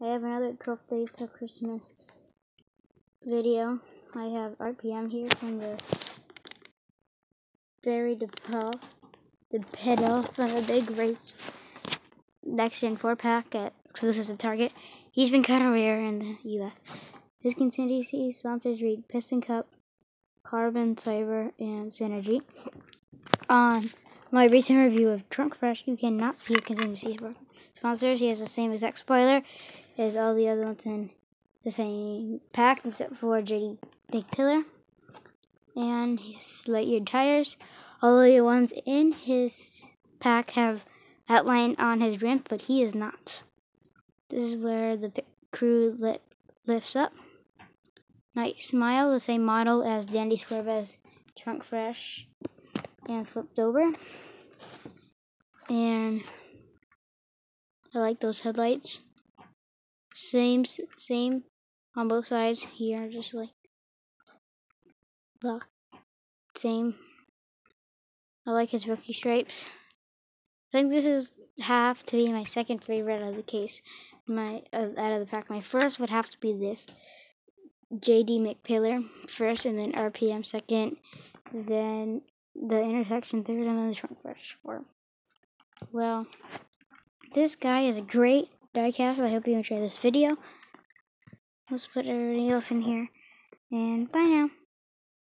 I have another 12 days to Christmas video. I have RPM here from the Barry DePaul, the pedal from the big race next gen 4 pack at exclusive to Target. He's been cut rare in the US. His contingency sponsors read Piston Cup, Carbon Cyber, and Synergy. On my recent review of Trunk Fresh, you cannot see contingency sponsors. He has the same exact spoiler as all the other ones in the same pack, except for JD McPillar and his Lightyear tires. All the ones in his pack have outline on his rim, but he is not. This is where the crew lit, lifts up. Night Smile, the same model as Dandy Swerve's Trunk Fresh, and flipped over. And I like those headlights. Same, same on both sides here, just like the same. I like his rookie stripes. I think this is have to be my second favorite out of the case. My uh, out of the pack. My first would have to be this JD McPillar first, and then RPM second, then the intersection third, and the trunk fresh fourth. Well, this guy is a great diecast. I hope you enjoy this video. Let's put everything else in here, and bye now.